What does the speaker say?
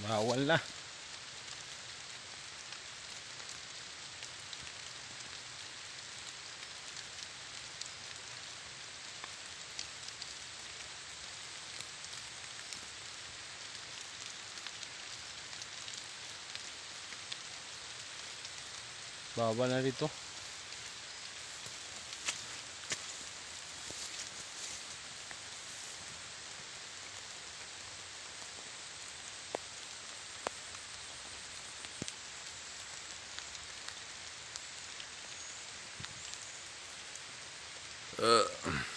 Bawal na. Bawal na rito. 呃。